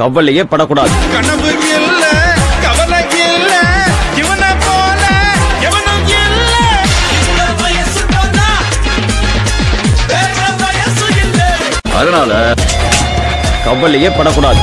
கவலையே படக்கூடாது. கனவு இல்ல கவலை இல்ல போல எவனும் இல்ல. அதனால கவலையே படக்கூடாது.